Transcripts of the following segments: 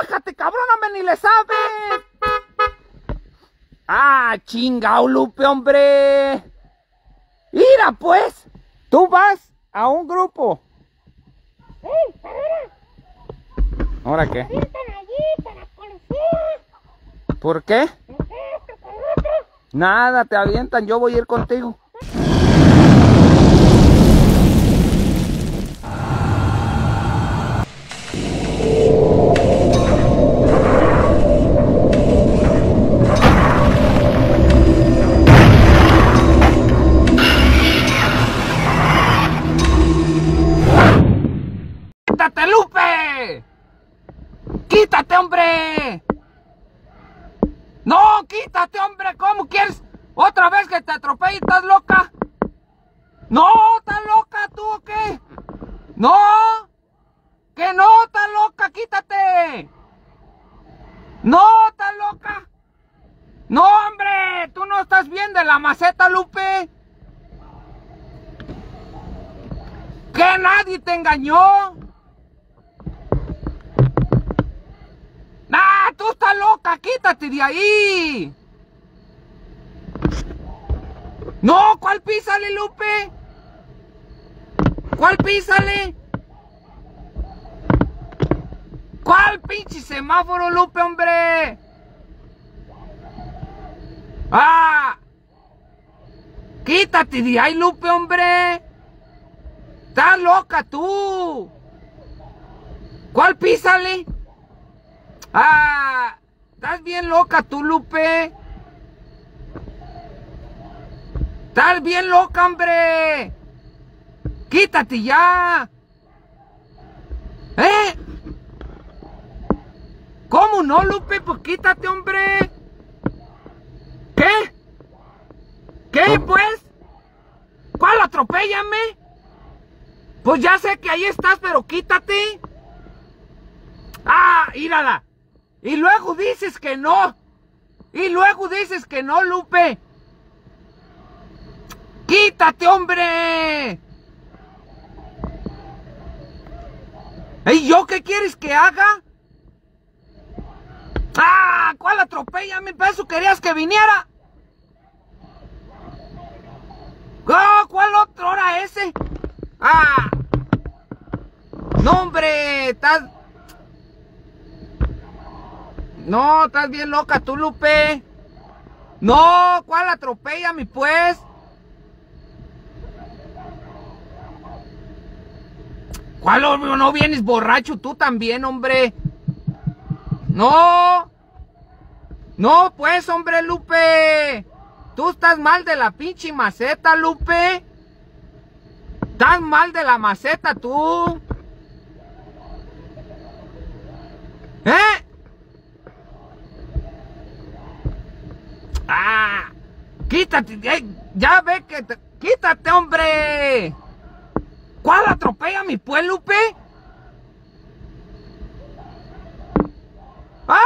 bájate, cabrón, ni le sabes. Ah, chingao, Lupe, hombre. Mira, pues, tú vas a un grupo. ¡Ey, carrera! ¿Ahora qué? ¡Están allí para la policía! ¿Por qué? Nada, te avientan, yo voy a ir contigo. Que te atropelle? ¿Estás loca? No, ¿estás loca tú o qué? No, que no, estás loca, quítate. No, estás loca. No, hombre, tú no estás bien de la maceta, Lupe. Que nadie te engañó. ¡Ah! ¡Tú estás loca! ¡Quítate de ahí! ¡No! ¿Cuál písale, Lupe? ¿Cuál písale? ¿Cuál pinche semáforo, Lupe, hombre? ¡Ah! ¡Quítate de ahí, Lupe, hombre! ¡Estás loca tú! ¿Cuál písale? ¡Ah! ¿Estás bien loca tú, Lupe? ¡Estás bien loca, hombre! ¡Quítate ya! ¿Eh? ¿Cómo no, Lupe? Pues quítate, hombre. ¿Qué? ¿Qué, pues? ¿Cuál atropéllame? Pues ya sé que ahí estás, pero quítate. ¡Ah! ¡Írala! Y luego dices que no. Y luego dices que no, Lupe. ¡Quítate, hombre! ¿Y yo qué quieres que haga? ¡Ah! ¿Cuál atropella? Mi peso querías que viniera. ¡Oh! ¿Cuál otro era ese? ¡Ah! No, hombre, estás. No, estás bien loca tú, Lupe. No, ¿cuál atropella mi pues? ¿Cuál no, no vienes borracho tú también, hombre? No. No, pues, hombre, Lupe. Tú estás mal de la pinche maceta, Lupe. Estás mal de la maceta, tú. ¿Eh? ¡Ah! ¡Quítate! eh, ¡Ya ve que te... ¡Quítate, hombre! ¿Cuál atropella mi pues, Lupe? ¡Ah!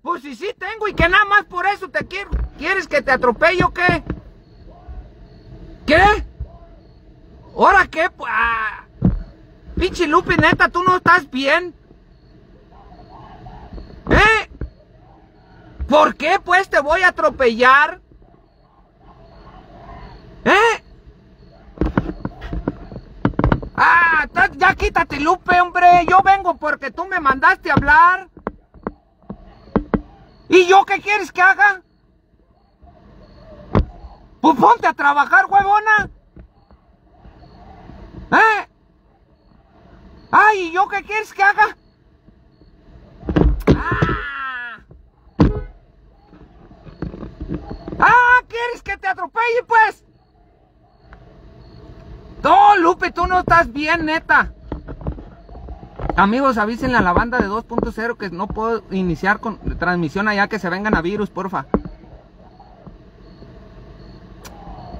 Pues si sí tengo y que nada más por eso te quiero. ¿Quieres que te atropelle o qué? ¿Qué? ¿Ahora qué? Pues, ah, pinche neta, tú no estás bien. ¿Eh? ¿Por qué pues te voy a atropellar? ¿Eh? Ah, ta- ya quítate, Lupe, hombre. Yo vengo porque tú me mandaste a hablar. ¿Y yo qué quieres que haga? Pues ponte a trabajar, huevona. ¿Eh? Ay, ¿y yo qué quieres que haga? ¡Ah! ¡Ah! ¿Quieres que te atropelle, pues? No, Lupe, tú no estás bien, neta. Amigos, avísenle a la banda de 2.0 que no puedo iniciar con transmisión allá que se vengan a virus, porfa.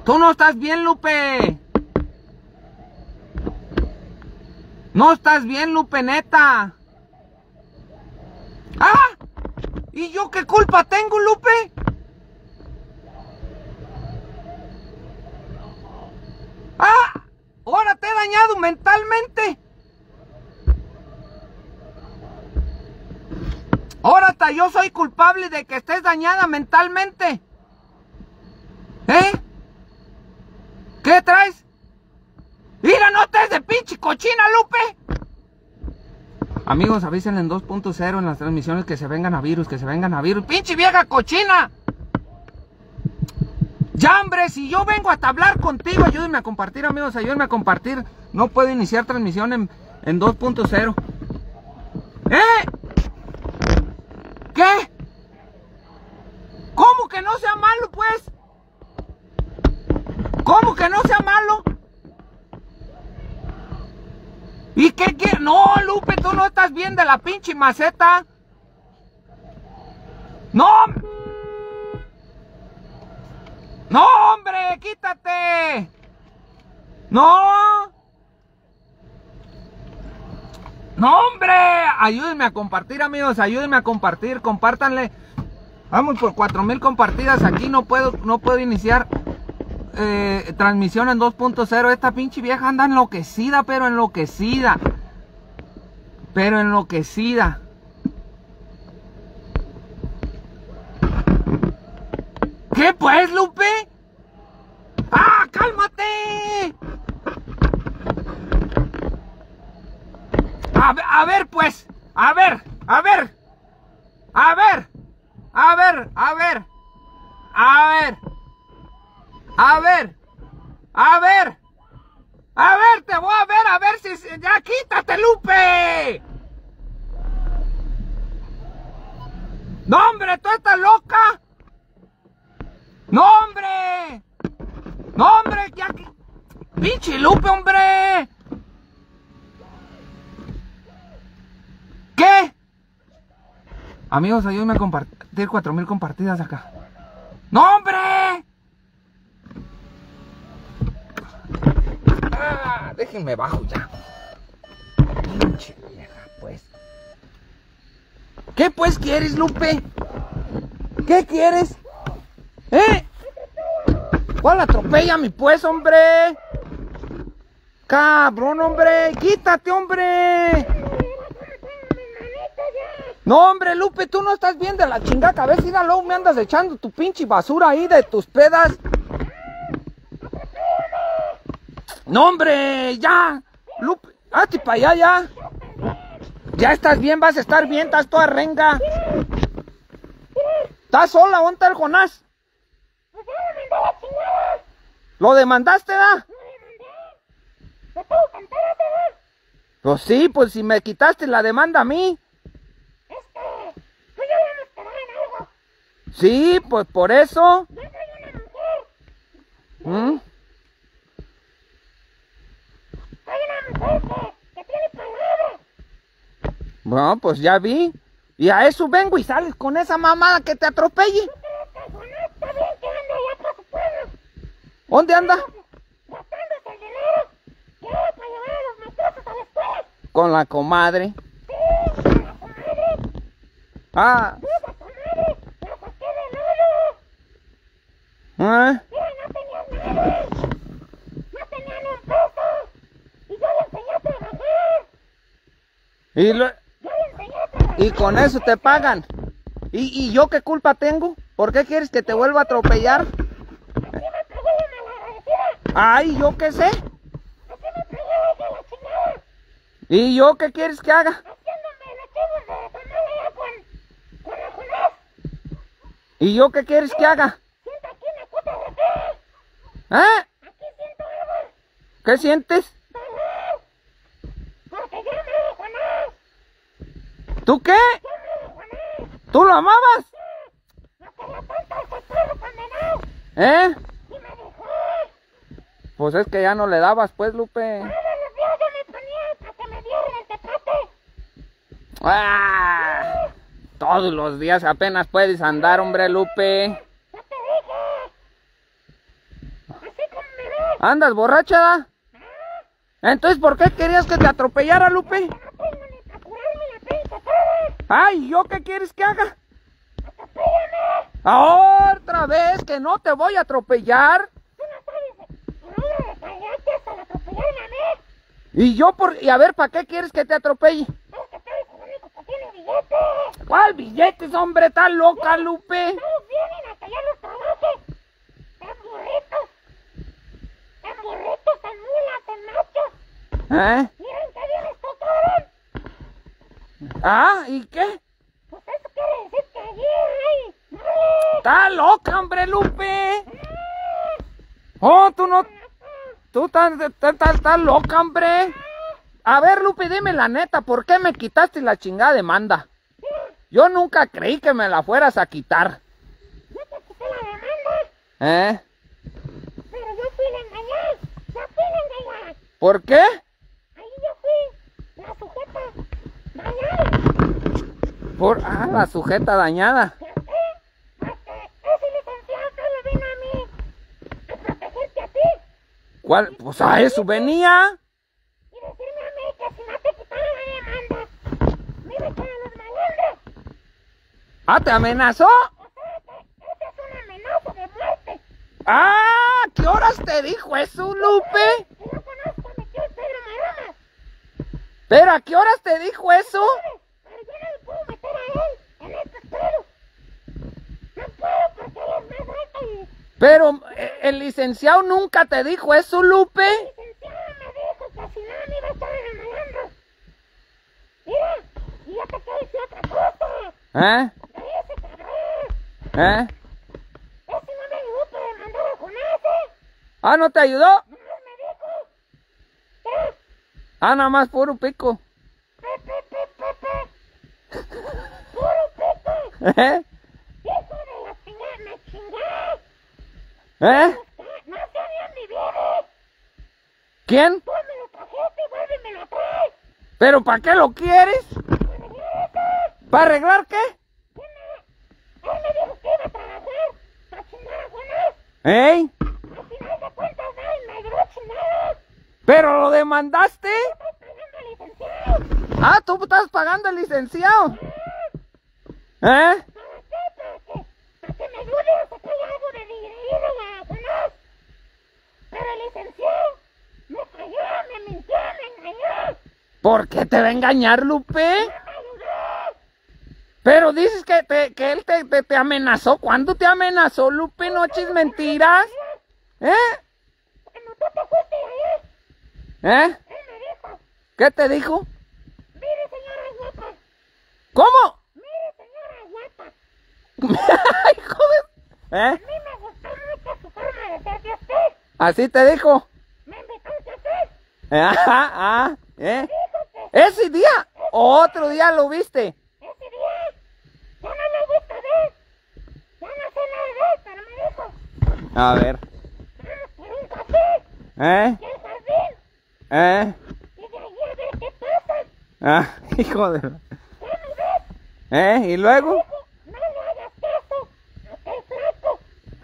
Tú no estás bien, Lupe. No estás bien, Lupe, neta. ¡Ah! ¿Y yo qué culpa tengo, Lupe? ¡Ah! ¡Ahora te he dañado mentalmente! Ahora hasta yo soy culpable de que estés dañada mentalmente. ¿Eh? ¿Qué traes? Mira, no estés de pinche cochina, Lupe. Amigos, avisen en 2.0 en las transmisiones que se vengan a virus, que se vengan a virus. ¡Pinche vieja cochina! Ya, hombre, si yo vengo a hablar contigo, ayúdenme a compartir, amigos, ayúdenme a compartir. No puedo iniciar transmisión en, en 2.0. ¿Eh? ¿Qué? ¿Cómo que no sea malo, pues? ¿Cómo que no sea malo? ¿Y qué quieres? No, Lupe, tú no estás bien de la pinche maceta. No, hombre, quítate. No. No, hombre. Ayúdenme a compartir, amigos. Ayúdenme a compartir. Compártanle. Vamos por 4000 compartidas. Aquí no puedo, no puedo iniciar eh, transmisión en 2.0. Esta pinche vieja anda enloquecida, pero enloquecida. Pero enloquecida. ¿Qué pues, Lupe? ¡Ah, cálmate! A ver, a ver, pues. A ver, a ver. A ver. A ver, a ver. A ver. A ver. A ver. A ver, te voy a ver, a ver si... si- Ya quítate, Lupe. No, hombre, tú estás loca. No, hombre. No, hombre, ya que... Pinche Lupe, hombre. ¿Qué? Amigos, ayúdenme a compartir 4000 compartidas acá. ¡No, hombre! Ah, déjenme bajo ya. Pinche vieja, pues. ¿Qué pues quieres, Lupe? ¿Qué quieres? ¿Eh? ¿Cuál atropella mi pues, hombre? Cabrón, hombre. Quítate, hombre. No, hombre, Lupe, tú no estás bien de la chingada cabeza. luego me andas echando tu pinche basura ahí de tus pedas. No, hombre, ya. Lupe, hazte para allá, ya. Ya estás bien, vas a estar bien, estás toda renga. ¿Estás sola? ¿Dónde está el Jonás? ¿Lo demandaste, da? Pues sí, pues si me quitaste la demanda a mí. Es que tú ya habíamos quedado en algo. Sí, pues por eso. Yo soy una mujer. ¿Mm? Soy una mujer que, que tiene palabra. Bueno, pues ya vi. Y a eso vengo y sales con esa mamada que te atropelle. ¿Dónde anda? Con la comadre. Sí, con la comadre. Ah, Esa comadre la saqué del hoyo. Mira, no. No tenía ni un peso. Y yo le enseñé a trabajar. Y, lo- y con eso te pagan. ¿Y, ¿Y yo qué culpa tengo? ¿Por qué quieres que te vuelva a atropellar? Ay, ¿yo qué sé? ¿Y yo qué quieres que haga? ¿Y yo qué quieres que haga? Siento aquí una puta de ¿Eh? Aquí siento algo. ¿Qué sientes? Dolor. Porque yo me de Jonás. ¿Tú qué? Yo me de Jonás. ¿Tú lo amabas? No quería tanto a ese perro condenado. ¿Eh? Y me dejó. Pues es que ya no le dabas, pues, Lupe. Todos los días yo me ponía para que me dieran el tepate. Ah, todos los días apenas puedes andar, hombre, Lupe. Ya te dije. Así como me ves. ¿Andas borracha? Entonces, ¿por qué querías que te atropellara, Lupe? Ay, ¿yo qué quieres que haga? Atropéllame. Otra vez que no te voy a atropellar. Y yo por... Y a ver, ¿para qué quieres que te atropelle? ¿Cuál billetes, hombre? ¿Estás loca, Lupe? Todos vienen a callar los trabajos. En burritos. En burritos, en mulas, en machos. ¿Eh? Miren qué bien les tocaron. ¿Ah? ¿Y qué? Pues eso quiere decir que allí hay. ¡Estás loca, hombre, Lupe! Oh, tú no... Tú estás, loca, hombre. A ver, Lupe, dime la neta, ¿por qué me quitaste la chingada demanda? Yo nunca creí que me la fueras a quitar. Yo te quité la demanda. ¿Eh? Pero yo fui la engañada. Yo fui la engañada. ¿Por qué? Ahí yo fui la sujeta dañada. Por... Ah, la sujeta dañada. ¿Por qué? Porque ese licenciado solo vino a mí a protegerte a ti ¿Cuál? Pues a eso venía. y decirme a mí que si no te quitaba la demanda, me iba a echar a los malandros. Ah, ¿te amenazó? Esa es una amenaza de muerte. Ah, ¿qué horas te dijo eso, Lupe? Y yo conozco a mi tío el Pedro Maroma. ¿Pero a qué horas te dijo eso? Pero yo no le puedo meter a él. No puedo porque él es más alto y Pero eh, el licenciado nunca te dijo eso, Lupe. el licenciado me dijo que si no me iba a echar a los malandros. Mira, y yo te quiero decir otra cosa. ¿Eh? De ese cabrón. ¿Eh? Ese no me ayudó para demandar a Jonás. Ah, ¿no te ayudó? Nomás me dijo. ¿Qué? Ah, nada más puro pico. Puro pepe. ¿Eh? Hijo de la chingada, me chingué. ¿Eh? No sé bien. ¿Quién? ¿Pero para qué lo quieres? ¿Para arreglar qué? Me para. ¿Eh? Al final de cuentas, él me dio chingada. ¿Pero lo demandaste? Ah, tú estás pagando al licenciado. ¿Eh? ¿Por qué te va a engañar, Lupe? Pero dices que, te- que él te, te- te amenazó. ¿Cuándo te amenazó, Lupe? No eches mentiras. ¿Eh? Cuando tú te fuiste ayer, ¿Eh? él me dijo, ¿Qué te dijo? mire señora guapa, ¿Cómo? mire señora guapa, Hijo de... ¿Eh? a mí me gustó mucho su forma de ser de usted. Así te dijo. Me invitó a un café, Ah, ah, ¿eh? dijo que Ese día, otro día lo viste. ese día ya no me gusta ver, ya no sé nada de él, pero me dijo, A ver. vamos por un café ¿Eh? ¿Eh? Ah, hijo de... ¿Eh? ¿Y luego?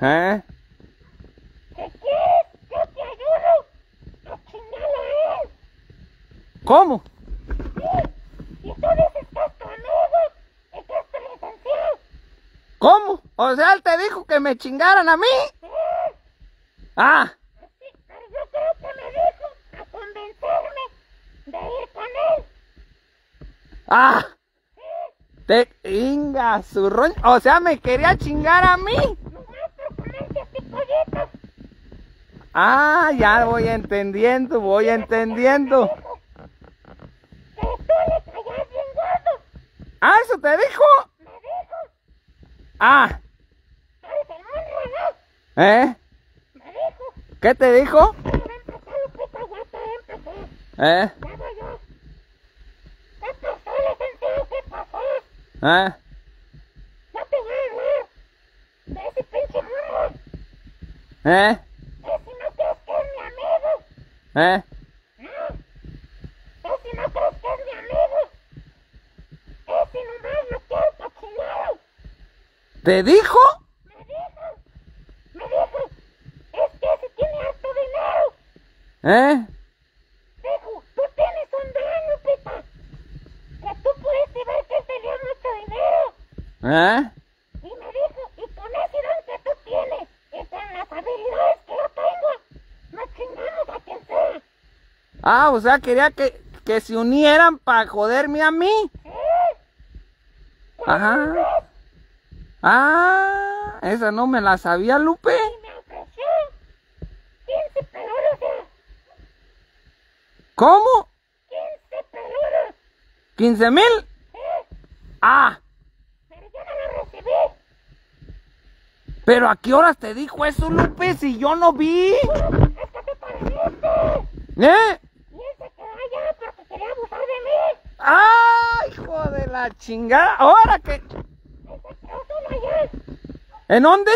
¿Eh? ¿Cómo? ¿Cómo? O sea, él te dijo que me chingaran a mí. Ah, sí, pero yo creo que me dijo a convencerme de ir con él. Ah. Te... Inga, su roñ... O sea, me quería chingar a mí. Ah, ya voy entendiendo, voy entendiendo. Que tú le caías bien gordo. Ah, ¿eso te dijo? Me dijo, Ah. ¿eh? Me dijo, ¿Qué te dijo? ¿Eh? Ya voy yo. ¿Qué pasó, licenciado? ¿Qué pasó? ¿Eh? No te voy de ese pinche. ¿Eh? Que si no crees que es mi amigo. ¿Eh? No. Que si no crees que es mi amigo. Ese nomás lo. ¿Te dijo? Me dijo. Me dijo. Es que ese tiene harto dinero. ¿Eh? Dijo, tú tienes un don, Lupita. Que tú pudiste ver que él tenía mucho dinero. ¿Eh? Y me dijo, y con ese don que tú tienes, y con las habilidades que yo tengo, nos chingamos a quien sea. Ah, o sea, quería que, que se unieran para joderme a mí. Ajá. Ah, esa no me la sabía, Lupe. Y me ofreció 15 peludos, ¿Cómo? 15 peludos. ¿15 mil? Ah, Pero ¿a qué horas te dijo eso, Lupe? Si yo no vi. ¿Eh? Y él se quedó allá porque quería abusar de mí. ¡Ah, hijo de la chingada! ¿Ahora allá. ¿En dónde?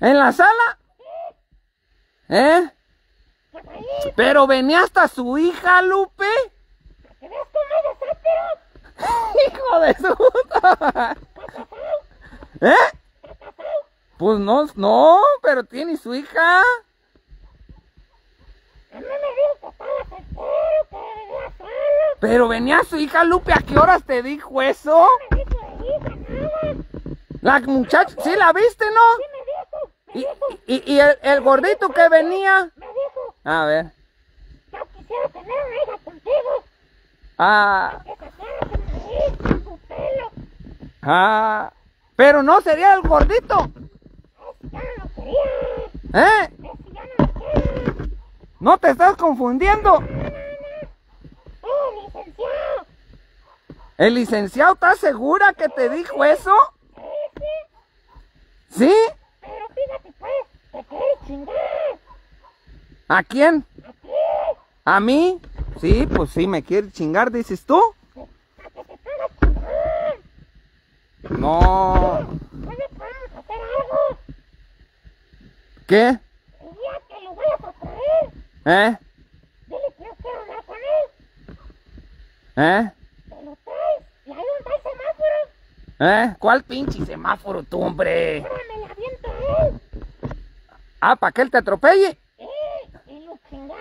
En la sala. ¿Eh? Pero venía hasta su hija, Lupe. que. Hijo de su puta. ¿Eh? Pues no, no, pero tiene su hija. A mí me dijo que estaba soltero, que vivía solo. Pero venía su hija, Lupe. ¿A qué horas te dijo eso? Me dijo nada. La muchacha, sí la viste, ¿no? Sí me dijo, me Y, dijo, y, y el, el gordito que venía. me dijo, A ver. yo quisiera tener una hija contigo. Ah, Que se quede con nariz, con su pelo. ah. Pero no sería el gordito. Ese ya no lo quería. ¿Eh? Ese ya no lo quería. No te estás confundiendo. Oh, licenciado. ¿El licenciado está segura que te dijo eso? Ese. ¿Sí? Pero fíjate pues, te quiere chingar. ¿A quién? A ti. ¿A mí? Sí, pues sí, me quiere chingar, dices tú. No. Oye, podemos hacer algo. ¿Qué? Día que lo vayas a traer, ¿Eh? dile que yo quiero hablar con él. ¿Eh? Te lo traes. Y ahí un tal semáforo. ¿Eh? ¿Cuál pinche semáforo tú, hombre? Ahora me la aviento a él. Ah, ¿para que él te atropelle? Eh, y lo chingamos.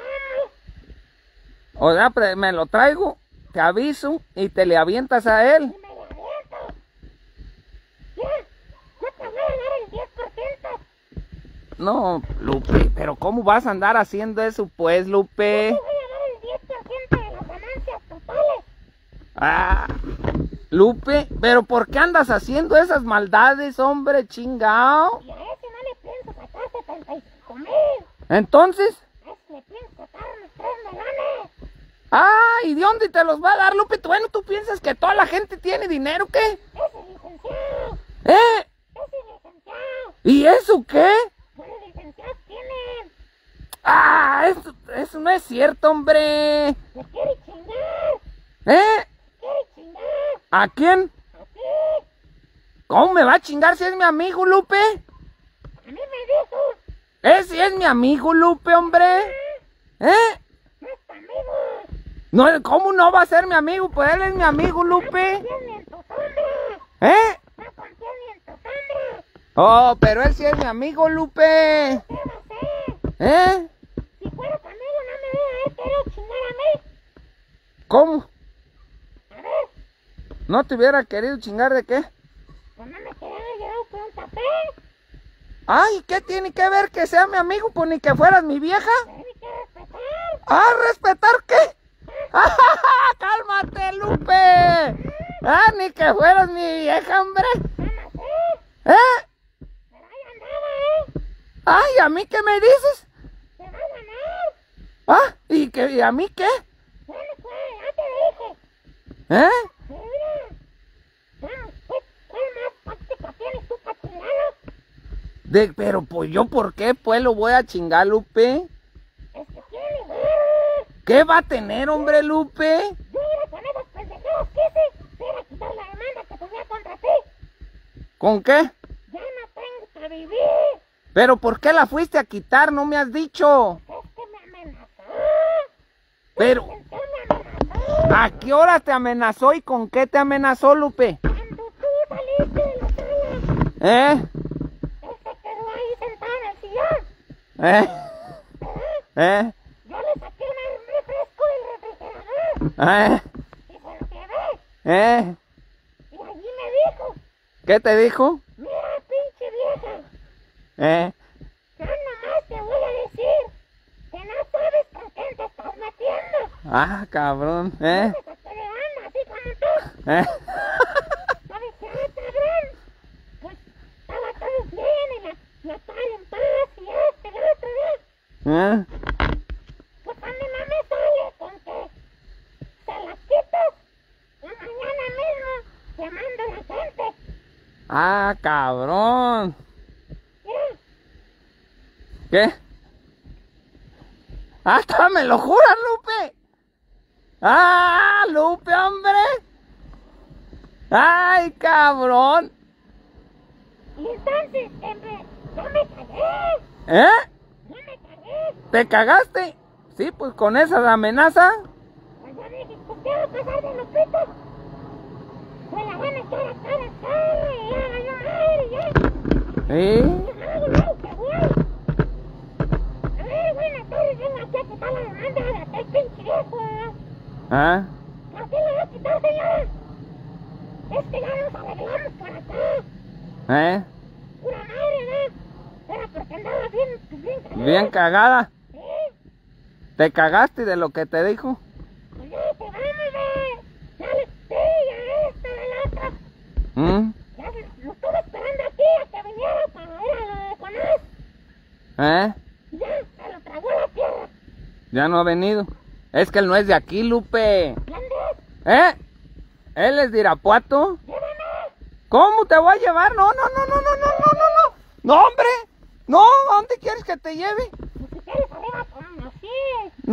O sea, pre- me lo traigo, te aviso y te le avientas a él. Y me la aviento. Ya, yo te voy a dar el 10%. No, Lupe, pero ¿cómo vas a andar haciendo eso, pues, Lupe? Te voy a dar el 10% de las ganancias totales. Ah, Lupe, pero ¿por qué andas haciendo esas maldades, hombre, chingao? Y a ese no le pienso sacar 75 mil. Entonces, A ese le pienso sacar unos 3 melones. ah, ¿y de dónde te los va a dar, Lupe? Bueno, ¿tú piensas que toda la gente tiene dinero, qué? Ese licenciado. ¿Eh? Ese licenciado. ¿Y eso qué? Los licenciados tienen. Ah, eso, eso no es cierto, hombre. Le quiere chingar. ¿Eh? ¿A quién? A. ¿Cómo me va a chingar si es mi amigo, Lupe? A mí me dijo. Ese es mi amigo, Lupe, hombre. ¿Eh? No es tu amigo. No, ¿Cómo no va a ser mi amigo? Pues él es mi amigo, Lupe. ¿Eh? Oh, pero él sí es mi amigo, Lupe. ¿Qué va a? ¿Eh? Si fuera tu amigo, no me hubiera haber querido chingar a mí. ¿Cómo? ¿No te hubiera querido chingar de qué? pues no me quería por un papel. Ay, ¿qué tiene que ver que sea mi amigo? Pues ni que fueras mi vieja. Tiene que respetar. Ah, ¿respetar qué? ¡Cálmate, Lupe! Ah, ni que fueras mi vieja, hombre. ¿Eh? ¿eh? Ay, ¿a mí qué me dices? Te va a ganar. Ah, ¿y, qué, y a mí qué? Bueno, pues, ya te dije. ¿Eh? Mira. Ya, ¿qué, qué más táctica tienes tú para chingarlo? De, pero pues yo, ¿por qué pues lo voy a chingar, Lupe? Es que tiene. ¿Qué va a tener, hombre, Lupe? Yo iba con esas pendejadas que hice. Te iba a quitar la demanda que tenía contra ti. ¿Con qué? Ya no tengo que vivir. ¿Pero por qué la fuiste a quitar? No me has dicho. Es que me amenazó. Pero, me amenazó. ¿a qué hora te amenazó y con qué te amenazó, Lupe? Cuando tú saliste de la sala, ¿Eh? él se quedó ahí sentado en el sillón. ¿Eh? ¿Eh? Yo le saqué un refresco del refrigerador ¿Eh? y se lo quedé. ¿Eh? Y allí me dijo, ¿Qué te dijo? mira pinche vieja, ¿Eh? ya nomás te voy a decir que no sabes con quién te estás metiendo. Ah, cabrón. ¿Eh? Que te así como tú. ¿Eh? Pues a mí no me sale con que se las quitas y mañana mismo llamando a la gente. Ah, cabrón. Mira, ¿Qué? ¡Hasta me lo juras, Lupe! ¡Ah, Lupe, hombre! ¡Ay, cabrón! y entonces yo me cagué, ¿Eh? yo me cagué. ¿Te cagaste? Sí, pues con esa amenaza. Pues yo dije, pues quiero pasar de Lupita. Me la van a echar a cara, cara, y ya, madre, ya. ¿Sí? Yo hago, no, que voy. A ver, buenas tardes, venga aquí a quitar la demanda de aquel pinche viejo. ¿Ah? ¿Por qué le va a quitar, señora? Es que ya nos arreglamos por acá. ¿Eh? Pura madre, ¿no? Era porque andaba bien, bien cagada. Sí, ¿Te cagaste de lo que te dijo? pues ya te vamos, ve. Ya le, sí, ya esto, el otro. ¿Mm? Ya lo estuve esperando aquí a que viniera para ir a lo de Jonás. ¿Eh? Y Ya, se lo tragó la tierra. Ya no ha venido. Es que él no es de aquí, Lupe. ¿Eh? Él es de Irapuato. Llévame. ¿Cómo te voy a llevar? No, no, no, no, no, no, no, no, no. No, hombre. No, ¿a dónde quieres que te lleve? Ni si quieres arriba, ponme así.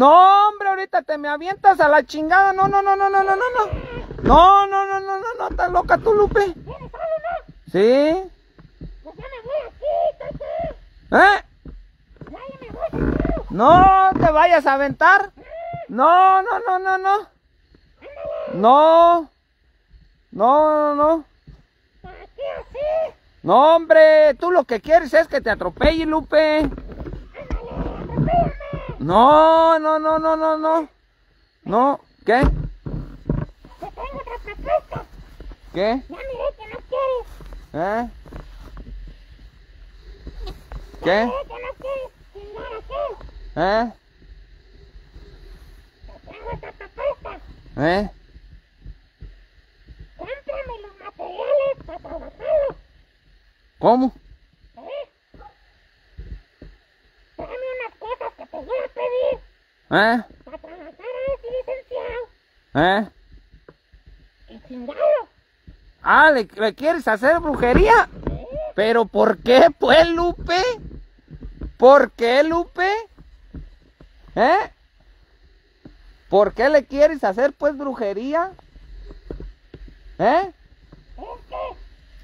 No, hombre, ahorita te me avientas a la chingada. No, no, no, no, no, no, no, no. No, no, no, no, no, no, estás loca tú, Lupe. ¿Vienes solo, no? ¿Sí? Pues aquí. ¿Eh? Me voy, cacha. No te vayas a aventar. No, no, no, no, no. No. No, no, no. Aquí así. No, hombre, tú lo que quieres es que te atropelle, Lupe. No, no, no, no, no, no. No, ¿qué? Te tengo otra propuesta. ¿Qué? Ya miré que no quieres. ¿Eh? Ya ¿Qué? miré que no quieres chingar aquí. ¿Eh? Te tengo otra propuesta. ¿Eh? Cómprame los materiales para trabajarlo. ¿Cómo? ¿Eh? Dame unas cosas que te pedir ¿Eh? ¿Eh? Ah, ¿le, quieres hacer brujería? ¿Pero por qué, pues, Lupe? ¿Por qué, Lupe? ¿Eh? ¿Por qué le quieres hacer, pues, brujería? ¿Eh?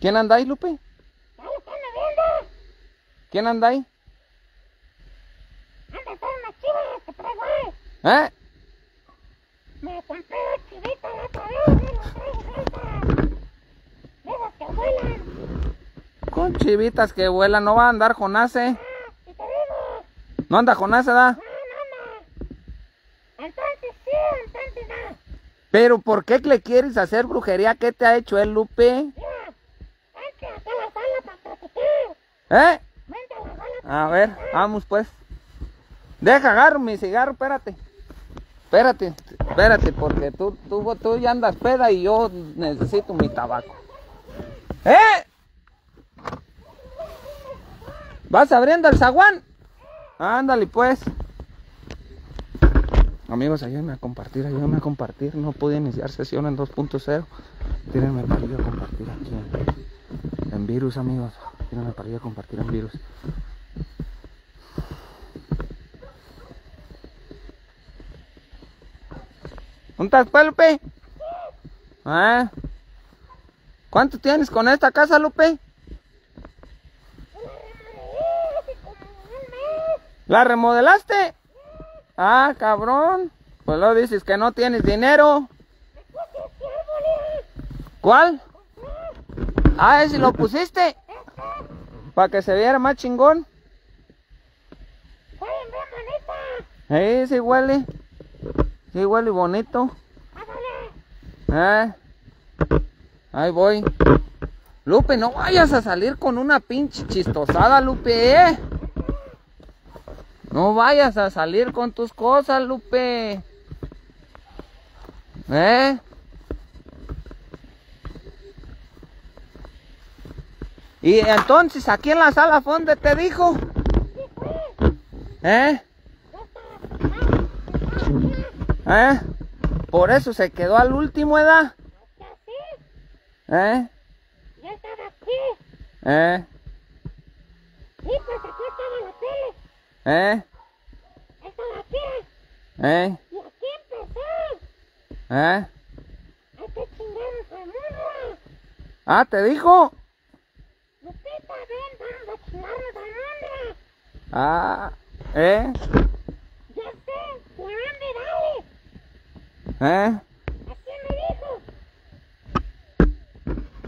¿Quién anda ahí, Lupe? ¿Quién anda ahí? Anda todas unas chivas que traigo ahí. ¿Eh? Me compré dos chivitas la vez y las esas que vuelan. Con chivitas que vuelan, no va a andar Jonase. Ah, y te digo. No anda Jonase, ¿da? No, no, no. Entonces sí, entonces no. ¿Pero por qué le quieres hacer brujería? ¿Qué te ha hecho él, Lupe? Mira, vente acá a la sala para platicar. ¿Eh? Vente a la sala A ver, vamos pues. Deja, agarro mi cigarro, espérate. Espérate, espérate, porque tú, tú, tú ya andas peda y yo necesito mi tabaco. ¿Eh? ¿Vas abriendo el zaguán? Ándale pues. Amigos, ayúdenme a compartir, ayúdenme a compartir. No pude iniciar sesión en 2.0. Tírenme para ir a compartir aquí en, en virus, amigos. Tírenme para ir a compartir en virus. ¿Dónde estás, pues, Lupe? ¿Ah? ¿Cuánto tienes con esta casa, Lupe? un. ¿La remodelaste? Ah, cabrón. Pues luego dices que no tienes dinero. ¿Cuál? Ah, ese lo pusiste. Para que se viera más chingón. Sí, sí huele. Sí huele bonito. ¿Eh? Ahí voy. Lupe, no vayas a salir con una pinche chistosada, Lupe, ¿eh? No vayas a salir con tus cosas, Lupe. ¿Eh? Y entonces, aquí en la sala, ¿fue donde te dijo? ¿Eh? ¿Eh? Por eso se quedó al último edad. ¿Eh? ya estaba aquí. ¿Eh? Sí, pues aquí estaba la tele. ¿Eh? Estaba aquí. ¿Eh? Y aquí empecé. ¿Eh? Hay que chingarnos al mundo. Ah, ¿te dijo? Lupita, ven, vamos a chingarnos al mundo. Ah, ¿eh? Ya sé, grande, dale. ¿Eh? Así me dijo.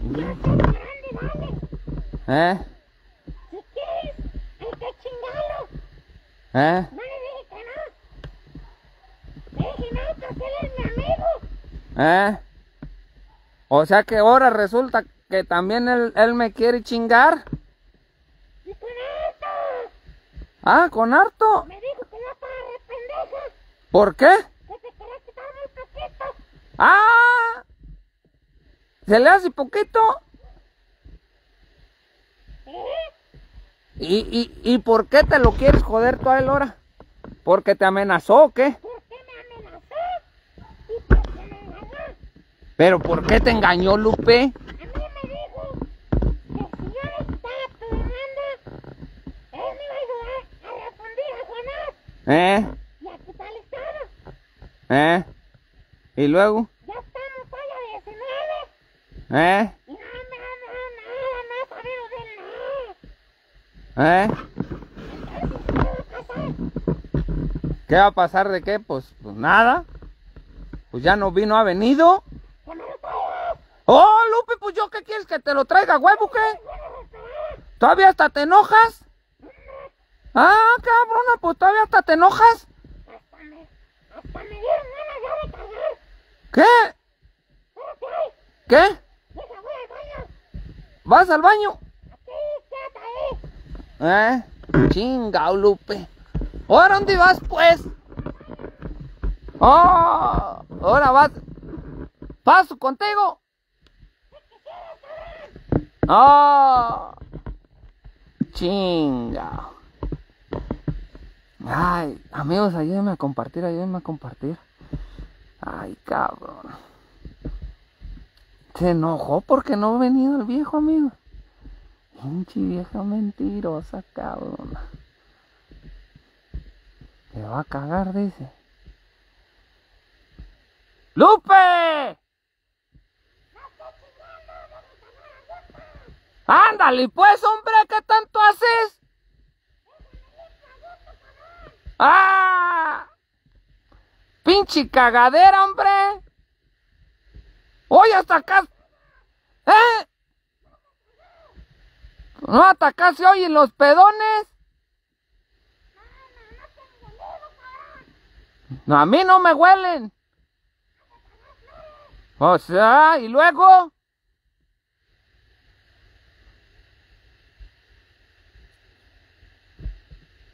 Ya sé, grande, dale. ¿Eh? Si quieres, hay que chingarlo. ¿Eh? No le dije que no. Le dije no, porque él es mi amigo. ¿Eh? O sea que ahora resulta que también él, él me quiere chingar. Y con esto. Ah, con harto. Me dijo que no estaba de pendeja. ¿Por qué? Que te quería quitar muy poquito. Ah, se le hace poquito. ¿Y, y, ¿Y por qué te lo quieres joder tú a él ahora? ¿Porque te amenazó o qué? ¿Pero por qué te engañó Lupe? A mí me dijo que si yo le estaba perdonando, él me iba a ayudar a refundir a Jonás ¿Eh? y a quitarle todo. ¿Eh? ¿Y luego? Ya estamos hoy a 19 ¿Eh? y no me han dado nada, no he sabido ¿Eh? Entonces, ¿qué va a pasar? ¿Qué de qué? Pues, pues nada. Pues ya no vino, ha venido. Oh, Lupe, pues yo qué quieres que te lo traiga, huevo, ¿qué? ¿Todavía hasta te enojas? Ah, cabrona, pues todavía hasta te enojas. Hasta me, hasta me dieron ganas ya de cagar. ¿Qué? Espérate, ¿Qué? deja, voy al baño. ¿Vas al baño? Aquí, quédate ahí. ¿Eh? Chingao, Lupe. ¿Ahora dónde vas, pues? Oh, ahora vas. ¿Paso contigo? Oh, chingao. Ay, amigos, ayúdenme a compartir, ayúdenme a compartir. Ay, cabrón. Se enojó porque no ha venido el viejo, amigo. Pinche vieja mentirosa, cabrón. Te va a cagar, dice. ¡Lupe! Ándale, pues, hombre, ¿qué tanto haces? ¡Ah! ¡Pinche cagadera, hombre! ¡Oye, hasta acá! ¿Eh? No, hasta acá se oyen los pedones. No, a mí no me huelen. O sea, y luego.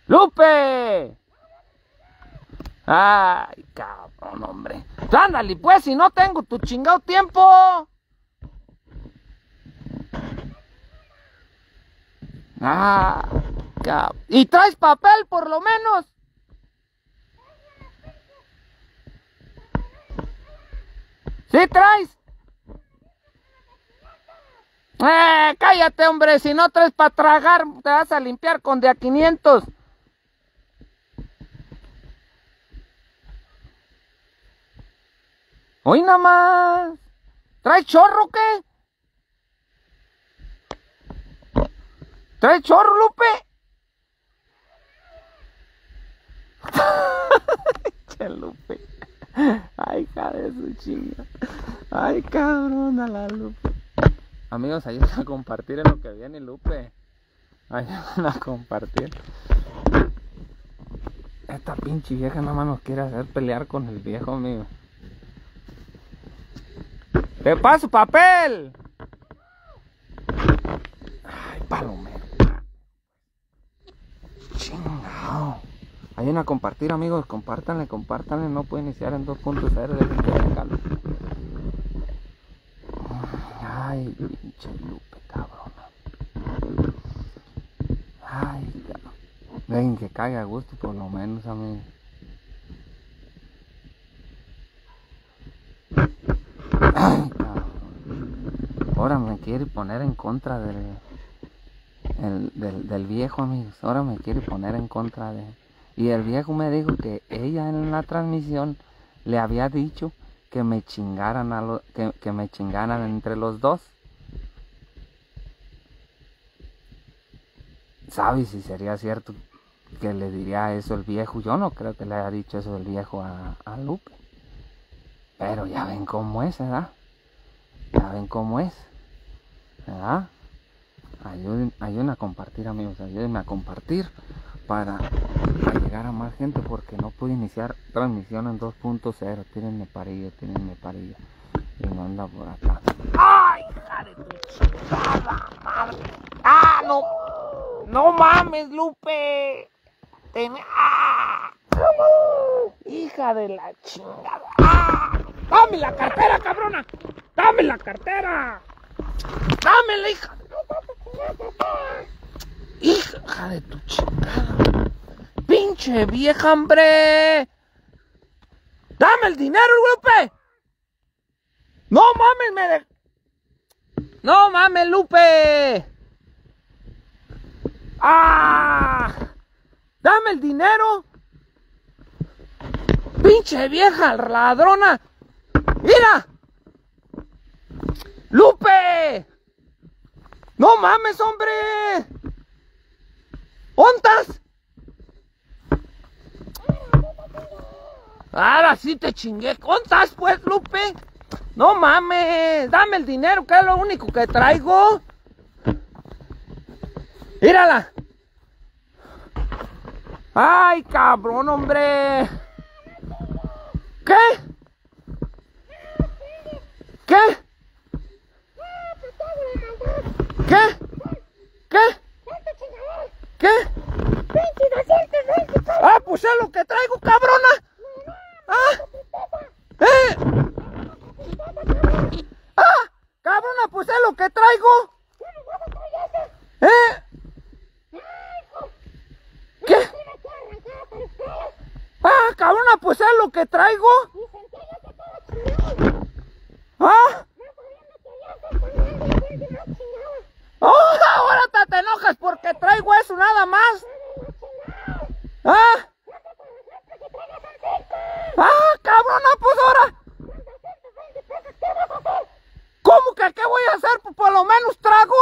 ¡Lupe! Ay, cabrón, hombre. Ándale, pues, si no tengo tu chingado tiempo. Ah, cabrón. Y traes papel, por lo menos. ¿Sí traes? Eh, cállate, hombre. Si no traes para tragar, te vas a limpiar con de a 500. Hoy nada más. ¿Traes chorro qué? ¿Traes chorro, Lupe? che, Lupe. Ay, de su chinga. Ay, cabrona la Lupe. Amigos, ayúdenme a compartir en lo que viene Lupe. Ayúdenme a compartir. Esta pinche vieja nada más nos quiere hacer pelear con el viejo, amigo. ¡Te paso papel! Ay, palomero. Chingao. Ayúdenme a compartir, amigos. Compártanle, compártanle. No puede iniciar en 2.0. Dejen que venga Lupe. Ay, pinche Lupe, cabrón. Ay, ya. Dejen que caiga a gusto por lo menos, amigo. Ahora me quiere poner en contra del, el- del, del viejo, amigos. Ahora me quiere poner en contra de... Y el viejo me dijo que ella en la transmisión le había dicho que me chingaran a lo- que, que me chingaran entre los dos. ¿Sabes si sería cierto que le diría eso el viejo? Yo no creo que le haya dicho eso el viejo a, a Lupe. Pero ya ven cómo es, ¿verdad? Ya ven cómo es. ¿Verdad? Ayuden, ayuden a compartir, amigos. Ayúdenme a compartir para, llegar a más gente porque no puedo iniciar transmisión en 2.0. Tírenme parillo, tírenme parillo. Y no anda por acá. ¡Ay, hija de tu chingada madre! ¡Ah, no! ¡No mames, Lupe! ¡Ah! ¡Hija de la chingada! ¡Ah! ¡Dame la cartera, cabrona! ¡Dame la cartera! ¡Dámela, hija! ¡Hija de tu chingada! ¡Pinche vieja, hombre! ¡Dame el dinero, Lupe! ¡No mames, me de... ¡No mames, Lupe! ¡Ah! ¡Dame el dinero! ¡Pinche vieja ladrona! ¡Mira! ¡Lupe! ¡No mames, hombre! ¿Ontas? Ahora sí te chingué. ¿Ontas, pues, Lupe? No mames, dame el dinero, que es lo único que traigo. Mírala. Ay, cabrón, hombre. ¿Qué? ¿Qué? ¿Qué? ¿Qué? ¿Qué? Ah, pues es lo que traigo, cabrona. Ah. ¿Eh? Ah, cabrona, pues es lo que traigo. ¿Eh? ¿Qué? Ah, cabrona, pues es lo que traigo. Ah. Oh, ahora te, te enojas porque traigo eso nada más. Ah. Ah, cabrona, pues ahora. ¿Cómo que qué voy a hacer? Pues por lo menos trago.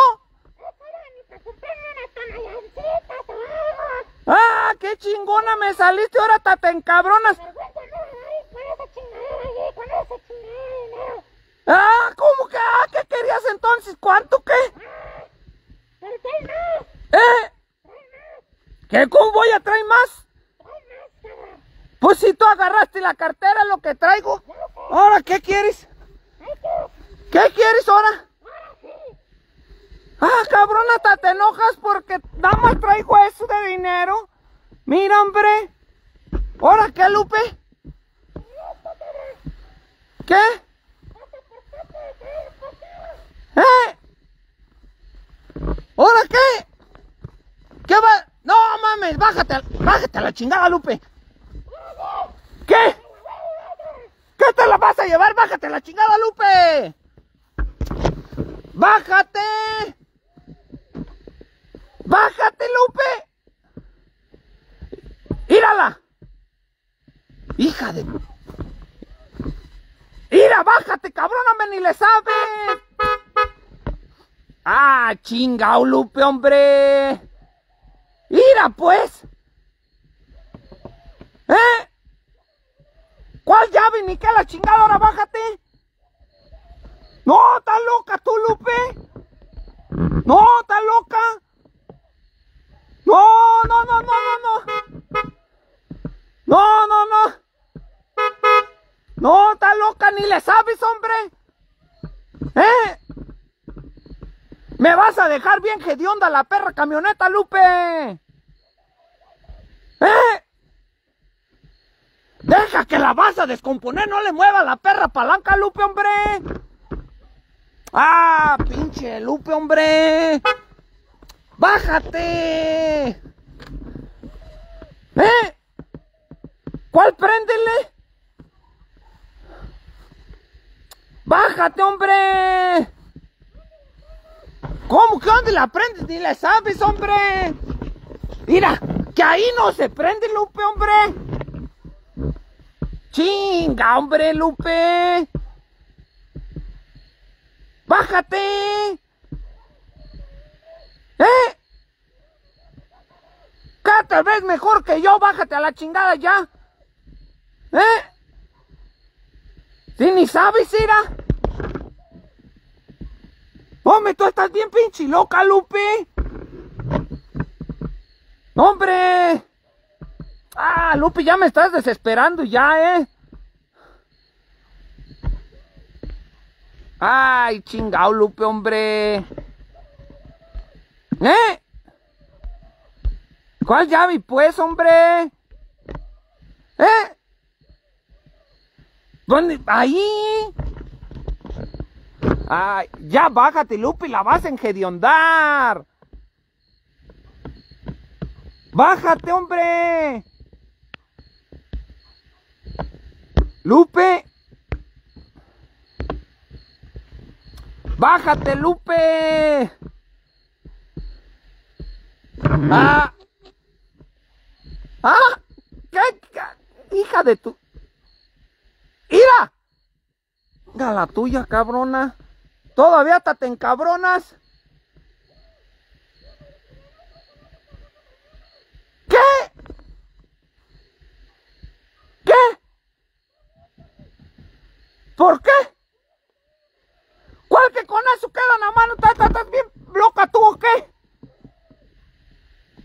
Ah, qué chingona me saliste, ahora te, encabronas. Ah, ¿cómo que? Ah, ¿qué querías entonces? ¿Cuánto qué? ¿Eh? ¿Qué? ¿Cómo voy a traer más? Pues si tú agarraste la cartera, lo que traigo. Ahora, ¿qué quieres? ¿Qué quieres ahora? Ah, cabrona, hasta te enojas porque nada más traigo eso de dinero. Mira, hombre. ¿Ahora qué? ¿Qué? ¿Eh? ¿Ahora qué? ¿Qué va? No mames, bájate, bájate a la chingada, Lupe. ¿Qué? ¿Qué te la vas a llevar? Bájate a la chingada, Lupe. Bájate. Bájate, Lupe. Írala. Hija de... ¡Ira, bájate, cabrón! ¡Hombre, ni le sabes! ¡Ah, chingao, Lupe, hombre! ¡Ira, pues! ¿Eh? ¿Cuál llave? Ni que la chingada, ahora bájate. No, estás loca tú, Lupe. No, estás loca. No, no, no, no, no, no. No, no, no. No, está loca, ni le sabes, hombre. ¿Eh? Me vas a dejar bien hedionda la perra camioneta, Lupe. ¿Eh? Deja que la vas a descomponer, no le mueva la perra palanca, Lupe, hombre. Ah, pinche Lupe, hombre. Bájate. ¿Eh? ¿Cuál préndele? Bájate, hombre. ¿Cómo que dónde la prendes? Ni le sabes, hombre. Mira, que ahí no se prende, Lupe, hombre. Chinga, hombre, Lupe. Bájate. ¿Eh? Cada vez mejor que yo, bájate a la chingada ya. ¿Eh? Si ni sabes, Ira. Hombre, tú estás bien pinche loca, Lupe. ¡Hombre! Ah, Lupe, ya me estás desesperando ya, ¿eh? Ay, chingao, Lupe, hombre. ¿Eh? ¿Cuál llave, pues, hombre? ¿Eh? ¿Dónde? Ahí. Ay, ya bájate, Lupe, la vas a engediondar. Bájate, hombre. Lupe. Bájate, Lupe. Ah. Ah. ¿Qué? Hija de tu... ¡Ira! La tuya, cabrona. Todavía hasta te encabronas. ¿Qué? ¿Qué? ¿Por qué? ¿Cuál que con eso queda en la mano? ¿Estás, estás bien loca tú o qué?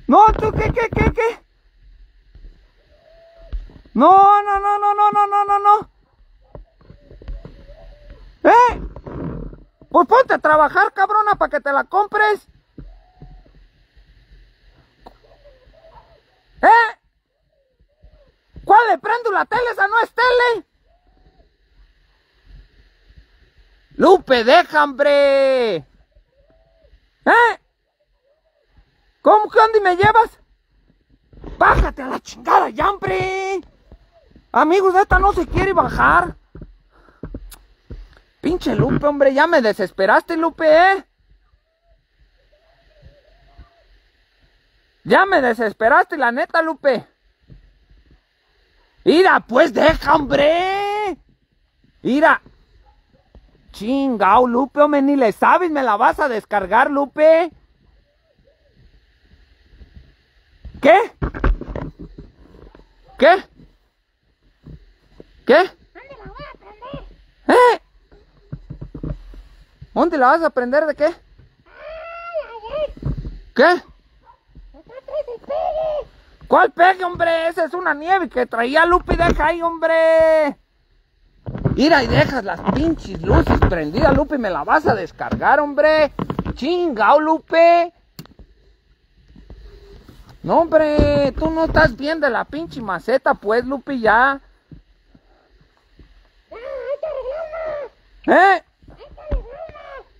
No, tú qué, qué, qué, qué. No, no, no, no, no, no, no, no, no. ¿Eh? Pues ponte a trabajar, cabrona, para que te la compres. ¿Eh? ¿Cuál le prendo la tele? Esa no es tele. Lupe, deja, hombre. ¿Eh? ¿Cómo que dónde me llevas? Bájate a la chingada ya, hombre. Amigos, esta no se quiere bajar. Pinche Lupe, hombre, ya me desesperaste, Lupe, ¿eh? Ya me desesperaste, la neta, Lupe. Mira, pues deja, hombre. Mira. Chingao, Lupe, hombre, ni le sabes, me la vas a descargar, Lupe. ¿Qué? ¿Qué? ¿Qué? ¿Dónde la voy a prender? ¿Eh? ¿Dónde la vas a aprender de qué? ¿Qué? ¿Cuál pegue, hombre? Esa es una nieve que traía Lupe, deja ahí, hombre. Mira, y dejas las pinches luces prendidas, Lupe, me la vas a descargar, hombre. Chingao, Lupe. No, hombre, tú no estás bien de la pinche maceta, pues, Lupe, ya. ¿Eh?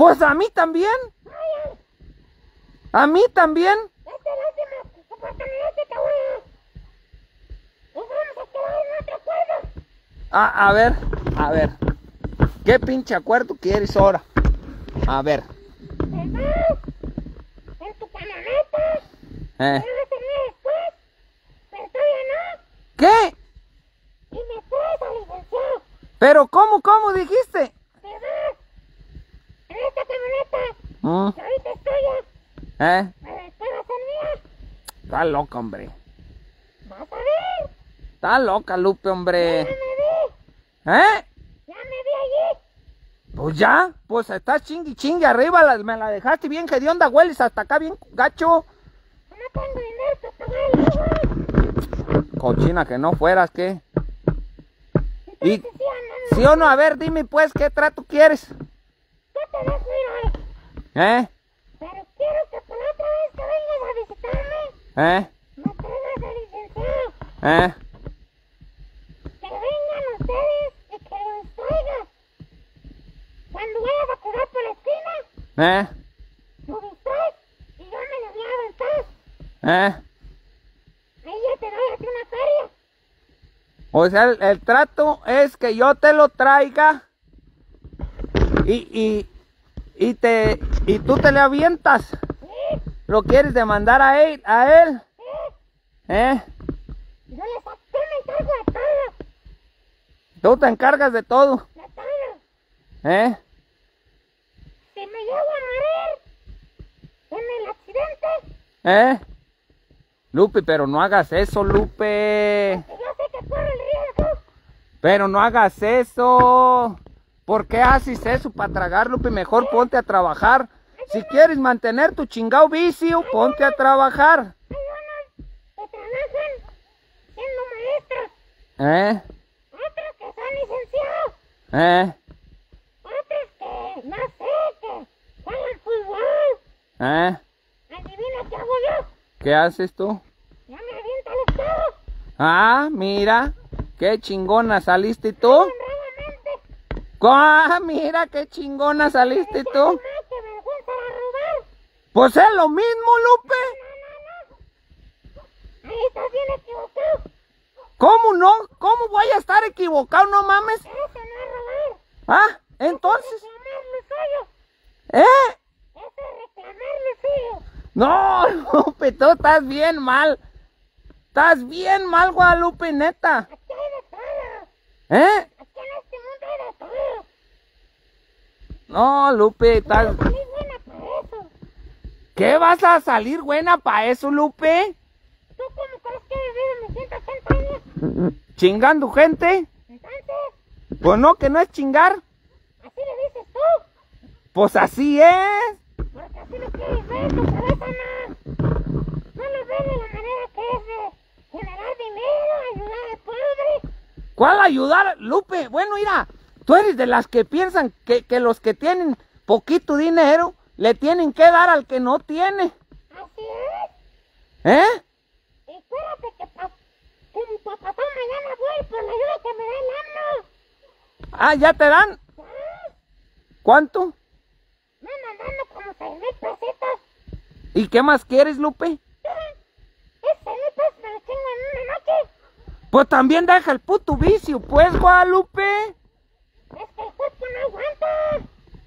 Pues a mí también. A mí también. Ah, a ver, a ver. ¿Qué pinche acuerdo quieres ahora? A ver. En tu camioneta. Eh. ¿Qué? ¿Pero cómo, cómo dijiste? ¡En esta camioneta! Mm, ¡Que ahorita es tuya! ¿Eh? ¡Pero después va a ser mía! Está loca, hombre. ¡Vas a ver! Está loca, Lupe, ¡Ya hombre. me vi! ¿Eh? ¡Ya me vi allí! Pues ya, pues estás chingui chingue arriba, la- me la dejaste bien hedionda, hueles hasta acá bien gacho. ¡No tengo dinero para! Cochina que no fueras, ¿qué? Y, ¿sí o no? A ver, dime pues, ¿qué trato quieres? Te dejo ir hoy, ¿Eh? pero quiero que por otra vez ¿Eh? me traigas al licenciado. ¿Eh? Que vengan ustedes y que lo distraigas. Cuando vayas a jugar por la esquina, ¿Eh? lo distraes y yo me lo voy a aventar. ¿Eh? Ahí ya te doy a ti una feria. O sea, el, el trato es que yo te lo traiga y, y, y, te, y tú te le avientas. ¿Lo quieres demandar a él? A él? sí. ¿Eh? Yo me encargo de todo. Tú te encargas de todo. De todo. ¿Eh? Si me llego a morir en el accidente, ¿Eh? Lupe, pero no hagas eso, Lupe. que yo sé que corro el riesgo. Pero no hagas eso. ¿Por qué haces eso para tragar, Lupe? Mejor ponte a trabajar. Si quieres mantener tu chingado vicio, ponte a trabajar. ¿Eh? otros que son licenciados, ¿Eh? otros que, no sé, que juegan fútbol. ¿Eh? Adivina qué hago yo. ¿Qué haces tú? Ya me aviento los todos. Ah, mira. Qué chingona saliste tú. Ah, mira qué chingona saliste tú. Que robar. Pues es lo mismo, Lupe. Ahí estás bien equivocado. ¿Cómo no? ¿Cómo voy a estar equivocado? No mames. Eso no es robar. Ah, entonces. ¿Eh? Eso es reclamar lo suyo. No, Lupe, tú estás bien mal. Estás bien mal, Guadalupe, neta. ¿Eh? Aquí en este mundo hay de todo. No, Lupe, estás... ¿Qué vas a salir buena para eso, Lupe? ¿Tú cómo crees que he vivido mis 180 años? ¿Chingando gente? Entonces, Pues no, que no es chingar. así le dices tú. Pues así es. Porque así lo quieres ver, tu cabeza no. No lo ves de la manera que es de generar dinero, ayudar al pobre. ¿Cuál ayudar, Lupe? Bueno, mira, tú eres de las que piensan que, que los que tienen poquito dinero le tienen que dar al que no tiene. Así es. ¿Eh? Espérate que, pa que mi papá mañana voy por la ayuda que me da el AMLO. Ah, ¿ya te dan? ¿Ah? ¿Cuánto? Me dando como seis mil pesitos. ¿Y qué más quieres, Lupe? Esos seis mil pesos me los chingo en una noche. Pues también deja el puto vicio, pues, Guadalupe.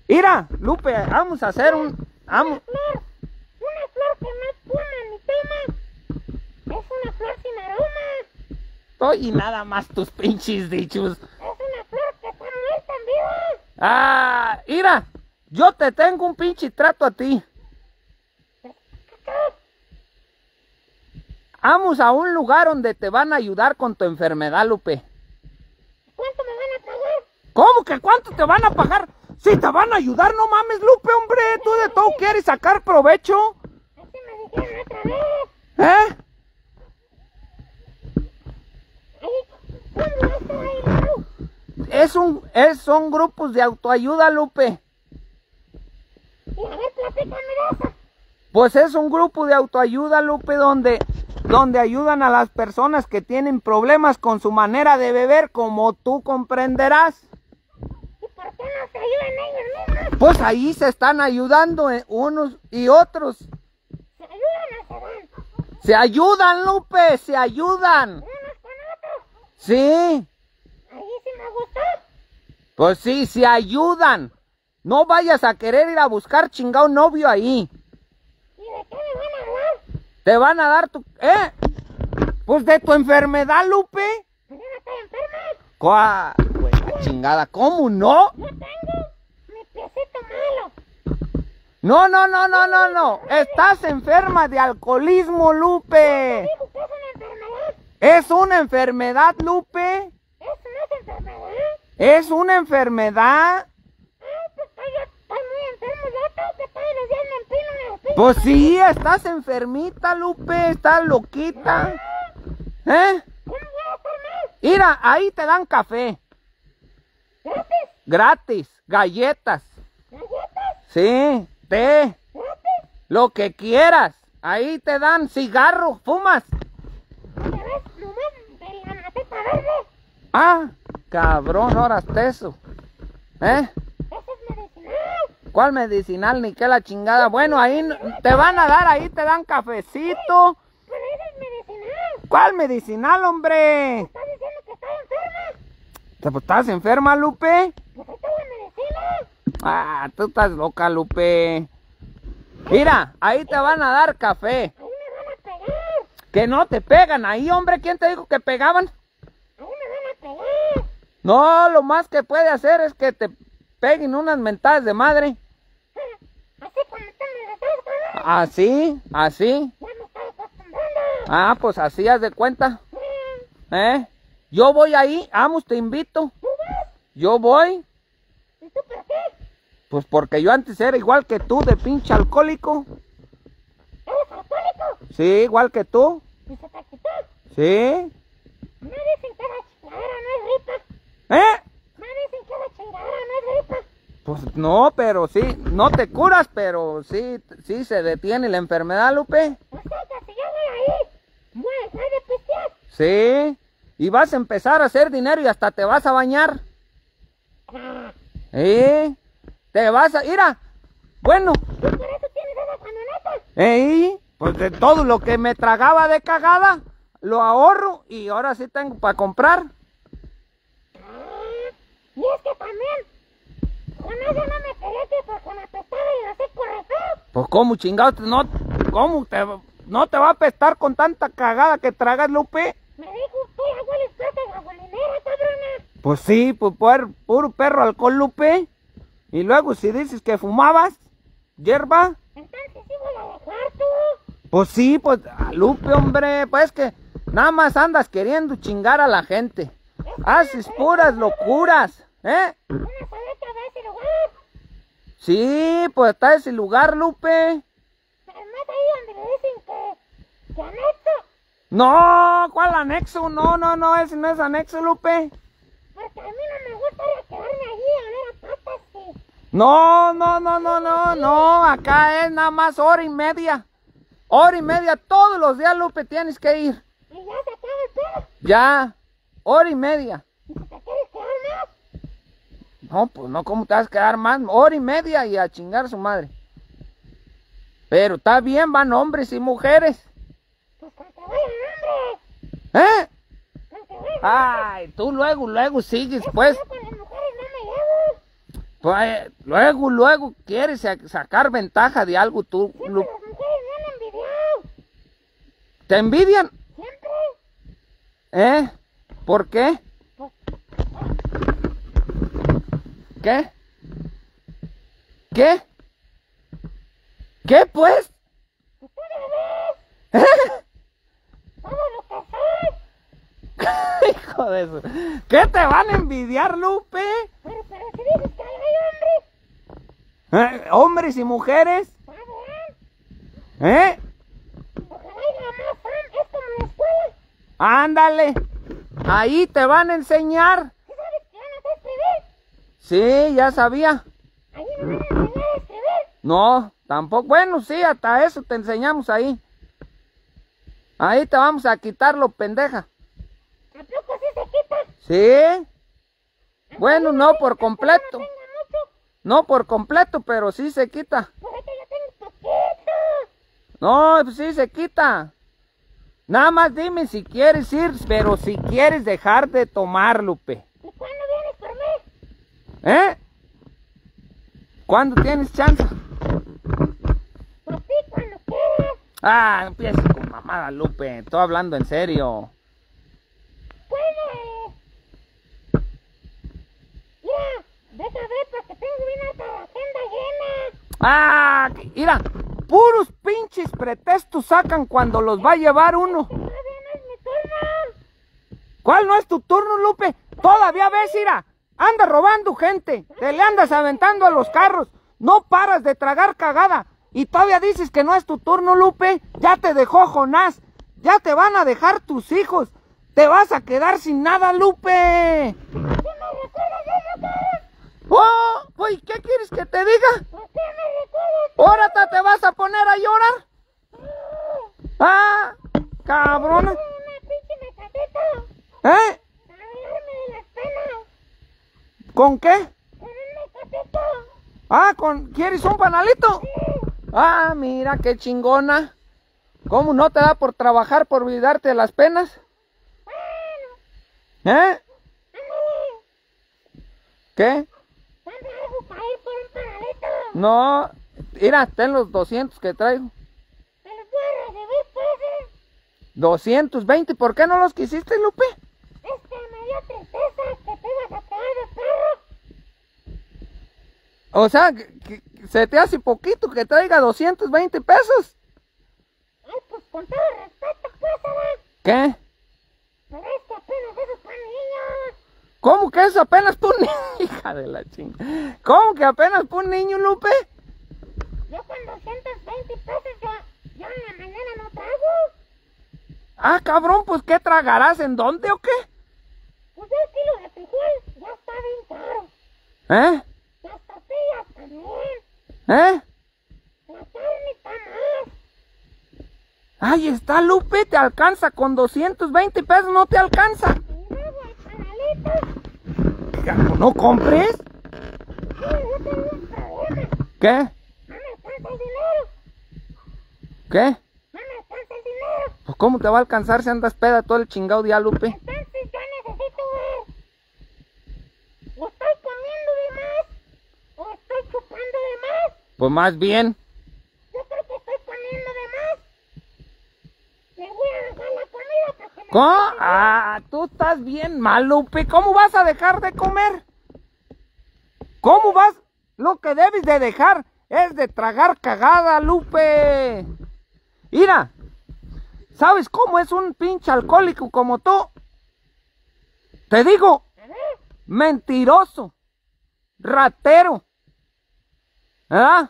Mira, Lupe, vamos a hacer un... Vamos, flor, una flor que no fuma ni toma. Es una flor sin aroma. y nada más tus pinches dichos. Es una flor que está muerta en vivo. Ah, mira, yo te tengo un pinche trato a ti. Vamos a un lugar donde te van a ayudar con tu enfermedad, Lupe. ¿Cuánto me? ¿Cómo que cuánto te van a pagar? Si te van a ayudar, no mames, Lupe, hombre. Tú de todo quieres sacar provecho. ¿Eh? Es un, es, son grupos de autoayuda, Lupe. Y. Pues es un grupo de autoayuda, Lupe, donde, donde ayudan a las personas que tienen problemas con su manera de beber, como tú comprenderás. ¿Y por qué no se ayudan ellos mismos? Pues ahí se están ayudando eh, unos y otros. ¿Se ayudan o se? Se ayudan, Lupe, se ayudan. Unos con otros. Sí, Ahí sí me gustó. pues sí, se ayudan. No vayas a querer ir a buscar chingado novio ahí. ¿Y de qué me van a hablar? Te van a dar tu... ¿Eh? Pues de tu enfermedad, Lupe. Yo no estoy enferma. ¡Cuá! Chingada, ¿cómo no? Yo tengo mi piecito malo. No, no, no, no, no, no. Estás enferma de alcoholismo, Lupe. Digo que es una enfermedad. Es una enfermedad, Lupe. Eso no es enfermedad. Es una enfermedad. Ay, pues estoy, estoy muy enfermo. Yo tengo que todos los días me empino en el espíritu. Pues sí, estás enfermita, Lupe. Estás loquita. ¿Eh? ¿Cómo voy a estar mal? Mira, ahí te dan café. ¿Gratis? Gratis. Galletas. ¿Galletas? Sí. Té. ¿Gratis? Lo que quieras. ahí te dan cigarro, fumas. Ah, cabrón, ahora eso. ¿Eh? Ese es medicinal. ¿Cuál medicinal ni qué la chingada? Bueno, ahí te van a dar, ahí te dan cafecito. Pero ese es medicinal. ¿Cuál medicinal, hombre? Estás diciendo que estás enferma. ¿Te- pues, ¿Estás enferma, Lupe? Pues ahí está la medicina. Ah, tú estás loca, Lupe. Mira, ahí te van a dar café. Ahí me van a pegar. Que no te pegan ahí, hombre. ¿Quién te dijo que pegaban? Ahí me van a pegar. No, lo más que puede hacer es que te peguen unas mentadas de madre. Así como lo estás pagando. Así, así. Ya me estoy acostumbrando. Ah, pues así haz de cuenta. Mm, ¿Eh? Yo voy ahí, Amos, te invito. Yo voy. ¿Y tú por qué? Pues porque yo antes era igual que tú, de pinche alcohólico. ¿Eres alcohólico? Sí, igual que tú. ¿Y se te quitó? Sí. No dicen que la chingadera no es ripa. ¿Eh? No dicen que la chingadera no es ripa. Pues no, pero sí, no te curas, pero sí, sí se detiene la enfermedad, Lupe. O sea que si yo voy ahí, voy a dejar de pistear. Sí. Y vas a empezar a hacer dinero y hasta te vas a bañar. ¿Eh? Te vas a... Mira. Bueno. ¿Y por eso tienes esa camioneta? ¿Eh? Pues de todo lo que me tragaba de cagada, lo ahorro y ahora sí tengo para comprar. Y es que también, con eso no me que porque me apestaba y así corre feo. Pues cómo chingados, no, cómo te, no te va a apestar con tanta cagada que tragas, Lupe. Me dijo, tú ya hueles plata gasolinera, cabrona. Pues sí, pues puro, puro perro alcohol, Lupe. Y luego si dices que fumabas, hierba, Entonces sí voy a dejar tú. pues sí, pues ah, Lupe, hombre, pues que nada más andas queriendo chingar a la gente. Haces puras locuras, ¿eh? Una saleta de ese lugar. Sí, pues está ese lugar, Lupe. Además ahí donde le dicen que, que anexo. No, ¿cuál anexo? No, no, no, ese no es anexo, Lupe. Porque a mí no me gusta quedarme allí a ver a patas. No, no, no, no, no, no, acá es nada más hora y media. Hora y media, todos los días, Lupe, tienes que ir. Y ya se acaba el. Ya, hora y media. Y si te quieres quedar más, No, pues no, ¿cómo te vas a quedar más? Hora y media y a chingar a su madre. Pero está bien, van hombres y mujeres. pues con que vayan hombres. ¿Eh? Ay, tú luego, luego sigues, pues. Pues, luego, luego quieres sa- sacar ventaja de algo tú. Lu-. ¿Te envidian? Siempre. ¿Eh? ¿Por qué? ¿Qué? ¿Qué? ¿Qué pues? pues tú ya ves todo lo que soy. Hijo de eso. ¿Qué te van a envidiar, Lupe? Pero, pero si dices que hay hombres, ¿Eh? ¿Hombres y mujeres? bien. ¿Eh? Ándale. Ahí te van a enseñar. ¿Sí sabes que no sé escribir? Sí, ya sabía. Ahí me van a enseñar a escribir. No, tampoco. Bueno, sí, hasta eso te enseñamos ahí. Ahí te vamos a quitar lo pendeja. ¿A poco sí se quita? Sí. Bueno, no por completo. No por completo, pero sí se quita. No, pues sí se quita. Nada más dime si quieres ir, pero si quieres dejar de tomar, Lupe. ¿Y cuándo vienes por mí? ¿Eh? ¿Cuándo tienes chance? Por ti, cuando quieras. Ah, empieces con mamada, Lupe. Estoy hablando en serio. Bueno, eh. Mira, deja ver porque tengo bien harta la agenda llena. Ah, mira, puros pinches pretextos sacan cuando los va a llevar uno. Que todavía no es mi turno. ¿Cuál no es tu turno, Lupe? Todavía ves, mira, andas robando gente, te le andas aventando a los carros, no paras de tragar cagada y todavía dices que no es tu turno, Lupe. Ya te dejó Jonás, ya te van a dejar tus hijos, te vas a quedar sin nada, Lupe. ¡Oh! Pues, ¿qué quieres que te diga? ¿Ahora te vas a poner a llorar? ¡Ah! ¡Cabrona! ¿Eh? ¿Con qué? Ah, con... ¿quieres un panalito? Ah, mira, qué chingona. ¿Cómo no te da por trabajar, por olvidarte de las penas? ¿Eh? ¿Qué? No, mira, ten los 200 que traigo. Me los voy a recibir, pues. 220, ¿por qué no los quisiste, Lupe? Es que me dio tristeza que te ibas a quedar de perro. O sea, que- que se te hace poquito que traiga 220 pesos. Ay, pues con todo respeto, pues, ¿verdad? ¿Qué? Pero es que apenas eso es para. ¿Cómo que eso apenas por un niño? Hija de la chinga. ¿Cómo que apenas por un niño, Lupe? Yo con 220 pesos yo, yo en la mañana no trago. Ah, cabrón, pues ¿qué tragarás? ¿En dónde o qué? Pues el kilo de frijol ya está bien caro. ¿Eh? Las tortillas también. ¿Eh? La carne está más. Ahí está, Lupe, te alcanza con 220 pesos, no te alcanza. Y luego el panalito. Cabrón, ¿No compres? ¿Qué? ¿Qué? Pues ¿cómo te va a alcanzar si andas peda todo el chingado día, Lupe? Entonces yo necesito ver. ¿O estoy comiendo de más? ¿O estoy chupando de más? Pues más bien. Yo creo que estoy comiendo de más. Le voy a dejar la comida para que me... ¿Cómo? Ah, tú estás bien mal, Lupe. ¿Cómo vas a dejar de comer? ¿Cómo vas? Lo que debes de dejar es de tragar cagada, Lupe. Mira, ¿sabes cómo es un pinche alcohólico como tú? Te digo, mentiroso, ratero. ¿Ah?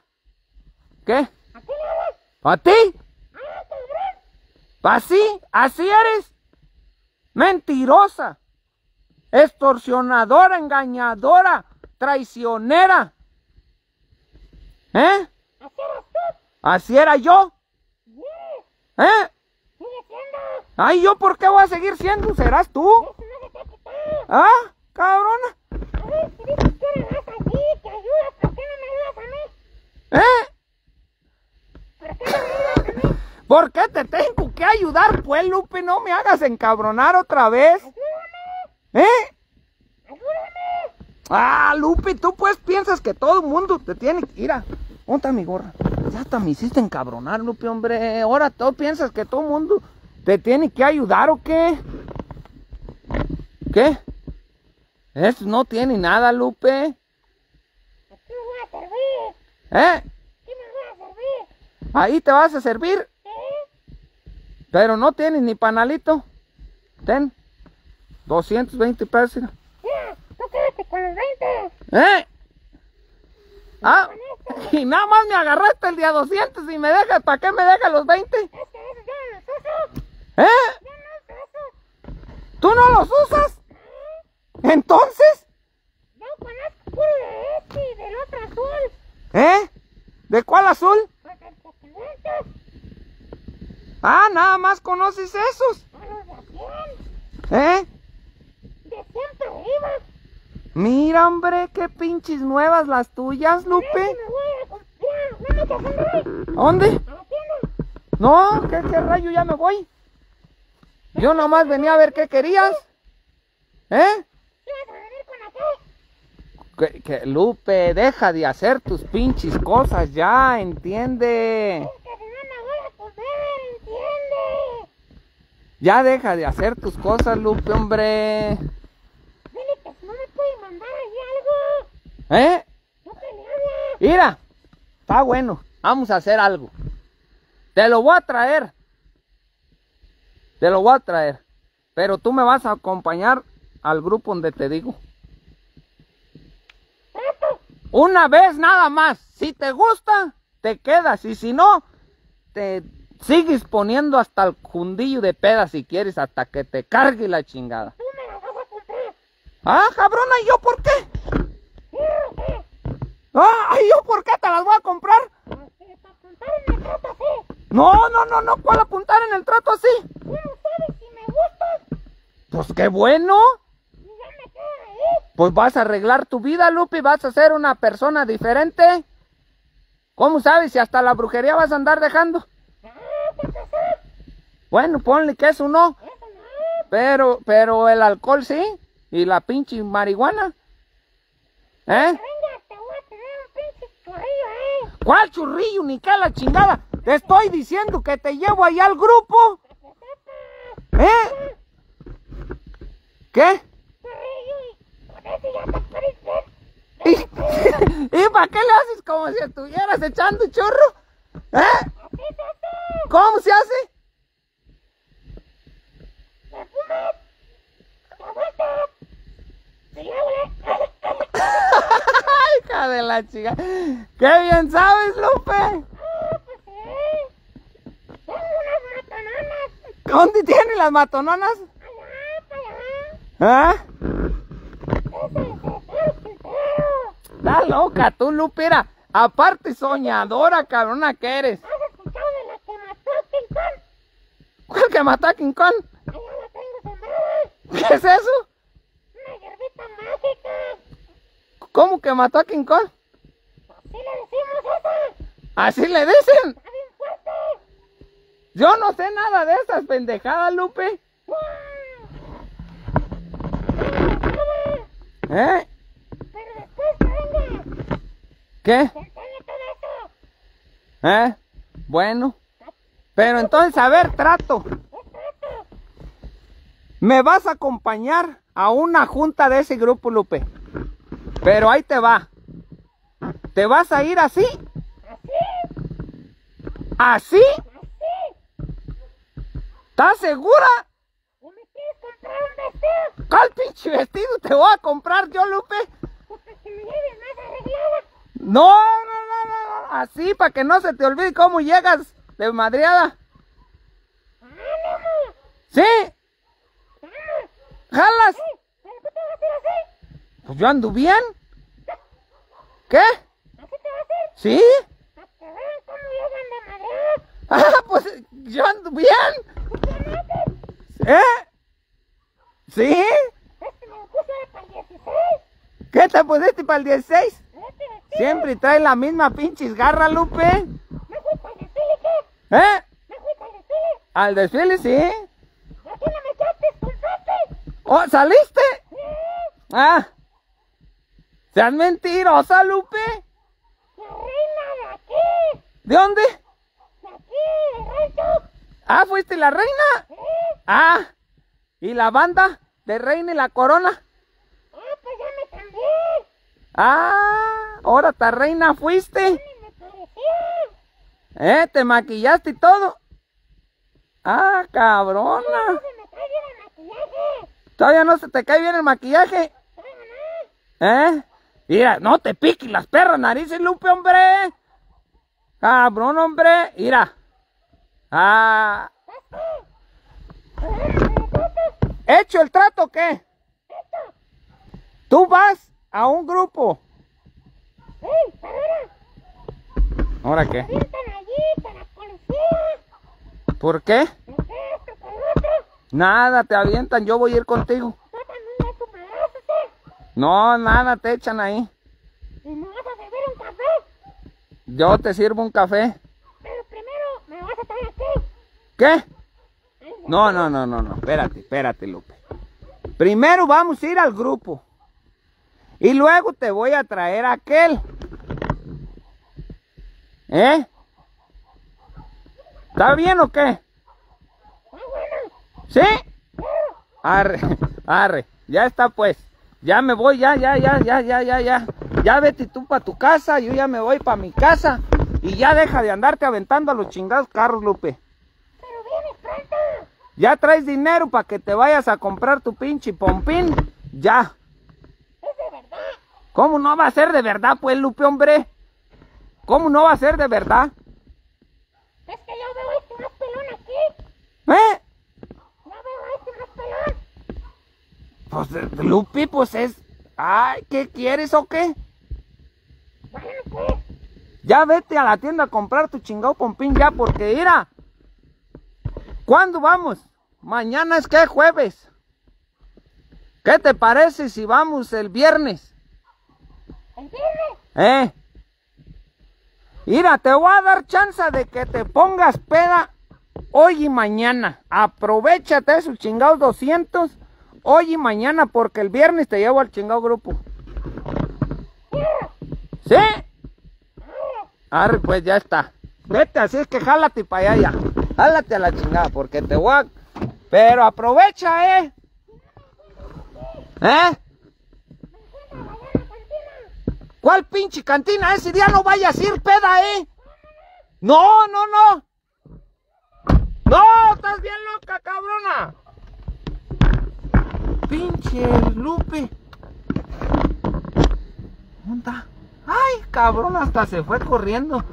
¿Qué? ¿a hablas? ¿A ti? ¡Ah! Así, así eres. Mentirosa, extorsionadora, engañadora, traicionera. ¿Eh? ¿Así tú? Así era yo. ¿Eh? Ay, ¿yo por qué voy a seguir siendo? ¿Serás tú? ¿Ah? Cabrona. ¿Eh? ¿Por qué a qué te tengo que ayudar, pues, Lupe? No me hagas encabronar otra vez. ¡Ayúdame! ¿Eh? ¡Ayúdame! Ah, Lupe, tú pues piensas que todo el mundo te tiene que... Mira, monta mi gorra. Ya hasta me hiciste encabronar, Lupe, hombre. Ahora tú piensas que todo el mundo te tiene que ayudar o qué. ¿Qué? Eso no tiene nada, Lupe. Aquí me voy a servir. ¿Eh? Aquí me voy a servir. Ahí te vas a servir. Pero no tienes ni panalito. Ten. 220 pesos. Mira, tú quédate con los 20. ¿Eh? Ah, y nada más me agarraste el día 200 y me dejas, ¿para qué me dejas los 20? Es que esos yo no los uso. ¿Eh? Yo no uso. ¿Tú no los usas? Entonces, Yo conozco puro de este y del otro azul. ¿eh? ¿De cuál azul? Pues el que 500. Ah, nada más conoces esos. A los de 100. ¿Eh? De 100 para arriba. Mira, hombre, qué pinches nuevas las tuyas, Lupe. ¿Dónde? No, ¿qué, qué rayo? Ya me voy. Yo nomás venía a ver qué querías. ¿Eh? Que, que, Lupe, deja de hacer tus pinches cosas ya, entiende. Es que si no me voy a comer, ¿entiende? Ya deja de hacer tus cosas, Lupe, hombre. Dile que si no me puede mandar ahí algo. ¿Eh? No habla. Mira, está bueno. Vamos a hacer algo. Te lo voy a traer. Te lo voy a traer. Pero tú me vas a acompañar al grupo donde te digo. Trato. Una vez nada más. Si te gusta, te quedas. Y si no, te sigues poniendo hasta el jundillo de peda si quieres, hasta que te cargue la chingada. Tú me vas a. Ah, cabrona, ¿y yo por qué? Ah, ¿y yo por qué te las voy a comprar? No, no, no, no, ¿cuál apuntar en el trato así? Pues qué bueno. Pues vas a arreglar tu vida, Lupe, vas a ser una persona diferente. ¿Cómo sabes si hasta la brujería vas a andar dejando? Bueno, ponle que eso no. Pero, pero el alcohol sí. Y la pinche marihuana. ¿Eh? ¿Cuál churrillo ni qué la chingada? Te estoy diciendo que te llevo ahí al grupo. ¿Eh? ¿Qué? Y. ¿Y, ¿Y para qué le haces como si estuvieras echando chorro? ¿Eh? ¿Cómo se hace? Te fumas. Te aguantas. Y luego le... Hija de la chica. ¡Qué bien sabes, Lupe! Tengo unas matononas. ¿Dónde tienen las matononas? Allá, allá. ¿Ah? Estás loca tú, Lupera. Aparte soñadora, cabrona que eres. ¿Has escuchado de la que mató a King Kong? ¿Cuál que mató a King Kong? Allá tengo. ¿Qué es eso? Una hierbita mágica. ¿Cómo que mató a King Kong? Así le decimos esa. Así le dicen. Yo no sé nada de esas pendejadas, Lupe. ¿Eh? ¿Qué? ¿Eh? Bueno. Pero entonces, a ver, trato. Me vas a acompañar a una junta de ese grupo, Lupe. Pero ahí te va. ¿Te vas a ir así? ¿Así? ¿Estás segura? ¿Y me quieres comprar un vestido? ¿Cuál pinche vestido te voy a comprar yo, Lupe? No, no, no, no. Así, para que no se te olvide cómo llegas de madreada. ¡Ánimo! ¿Sí? ¿Jalas? Pues yo ando bien. ¿Qué? ¿Sí? Para que vean cómo llegan de madera. Ah, pues yo ando bien. ¿Eh? ¿Sí? Este me lo puse para el 16. ¿Qué te pusiste para el 16? Este vestido. Siempre trae la misma pinches garra, Lupe. ¿Eh? Al desfile, sí. ¿Oh, saliste? Ah. Seas mentirosa, Lupe. La reina de aquí. ¿De dónde? De aquí, del rancho. Ah, fuiste la reina. Sí. Ah. ¿Y la banda de Reina y la Corona? Ah, pues ya me cambié. Ah, ahora ta reina fuiste. ¿Eh? ¿Te maquillaste y todo? Ah, cabrona. ¿Todavía no se te cae bien el maquillaje? ¿Eh? Mira, no te piques las perras narices, Lupe, hombre. Cabrón, hombre. Mira. Ah. ¿Hecho el trato o qué? Tú vas a un grupo. ¡Ey, ahora! ¿Ahora qué? ¡Sientan allí para la policía! ¿Por qué? ¿No sé esto con otro? Nada, te avientan, yo voy a ir contigo. No, nada, te echan ahí. ¿Y me vas a servir un café? Yo te sirvo un café. Pero primero me vas a traer aquí. ¿Qué? No, no, no, no, no. Espérate, espérate, Lupe. Primero vamos a ir al grupo. Y luego te voy a traer aquel. ¿Eh? ¿Está bien o qué? ¿Sí? Arre, arre. Ya está pues. Ya me voy, ya, ya, ya, ya, ya, ya, ya. Ya vete tú para tu casa, yo ya me voy para mi casa. Y ya deja de andarte aventando a los chingados carros, Lupe. Pero vienes pronto. Ya traes dinero para que te vayas a comprar tu pinche pompín. Ya. ¿Cómo no va a ser de verdad, pues, Lupe, hombre? ¿Cómo no va a ser de verdad? Es que yo veo este más pelón aquí. ¿Eh? Yo veo este más pelón. Pues, eh, Lupe, pues es... Ay, ¿qué quieres o qué? Bueno, pues. Ya vete a la tienda a comprar tu chingado pompín ya, porque mira. ¿Cuándo vamos? Mañana es que jueves. ¿Qué te parece si vamos? ¿El viernes? ¿Eh? Mira, te voy a dar chance de que te pongas peda hoy y mañana. Aprovechate esos chingados 200 hoy y mañana porque el viernes te llevo al chingado grupo. ¿Sí? Arre, pues ya está. Vete, así es que jálate para allá ya. Jálate a la chingada porque te voy a... Pero aprovecha, ¿eh? ¿Eh? ¿Cuál pinche cantina? Ese día no vayas a ir peda, ¿eh? No, no, no. No, estás bien loca, cabrona. Pinche Lupe. ¿Dónde está? Ay, cabrón, hasta se fue corriendo.